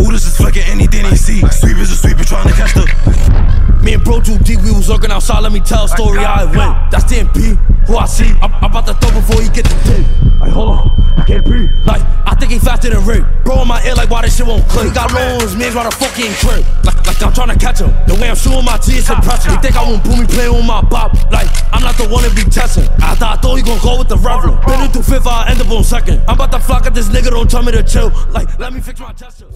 Oodles is flicking anything they see. Sweepers are sweeping, trying to catch the. Me and bro too deep, we was lurking outside. Let me tell a story how it went. That's DMP, who I see. I'm, I'm about to throw before he get the dick. Like, hold on, I can't breathe. Like, Think he faster. Bro in my ear, like, why this shit won't click? Got loans, man's why the fuck he ain't crib. Like, like I'm trying to catch him. The way I'm shooting my teeth is impressive. He think I won't boom me playing with my bop. Like, I'm not the one to be testing. I thought, I thought he gon' go with the Reverend. Been into fifth, I end up on second. I'm about to flock at this nigga, don't tell me to chill. Like, let me fix my gesture.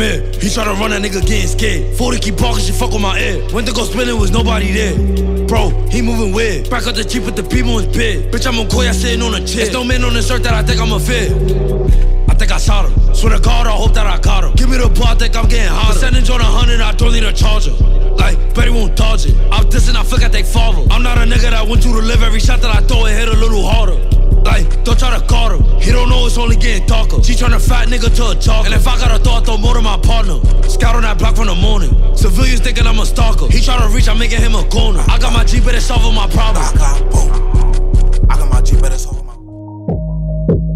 Here, he tryna run that nigga getting scared. 40 keep barking, she fuck with my ear. Went to go spinning, was nobody there. Bro, he moving weird. Back up the jeep with the people in bed. Bitch, I'm on Koya sitting on a chair. There's no man on this earth that I think I'm a fit. I think I shot him. Swear to God, I hope that I got him. Give me the ball, I think I'm getting hotter. Percentage on a hundred, I don't need a charger. Like, Betty won't dodge it. I'm dissing, I feel like they father. I'm not a nigga that went through to live. Every shot that I throw, it hit only getting darker. She turn a fat nigga to a jogger. And if I got a thought, throw more to my partner. Scout on that block from the morning. Civilians thinking I'm a stalker. He tryna reach, I'm making him a goner. I got my G, but it's solving my problem. I got both. I got my G, but it's over my.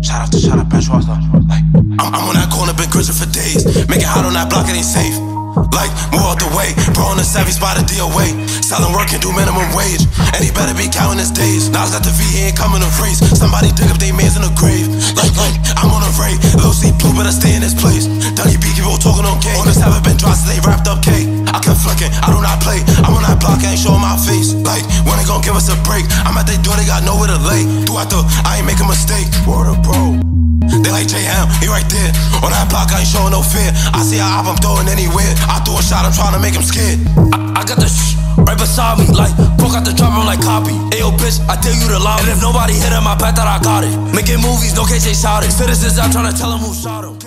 Shout out to shout out Bashwater. Like, I'm, I'm on that corner, been cruising for days. Make it hot on that block, it ain't safe. Like, move out the way. Bro on the savvy spot a DOA. Selling work and do minimum wage. And he better be counting his days. Now got the V, he ain't coming to race. Somebody dig up place. B, keep on talking on K. On this haven't been dropped, they wrapped up K. I kept flicking, I do not play. I'm on that block, I ain't showing my face. Like, when they gon' give us a break? I'm at their door, they got nowhere to lay. I thought I ain't make a mistake? Word of bro. They like J.M., he right there. On that block, I ain't showing no fear. I see a op, I'm throwing anywhere. I threw a shot, I'm trying to make him scared. I, I got the sh right beside me, like broke out the drop, I'm like copy. Ayo, bitch, I tell you to lie. And if nobody hit him, I bet that I got it. Making movies, no they shot it. Citizens out trying to tell him who shot him.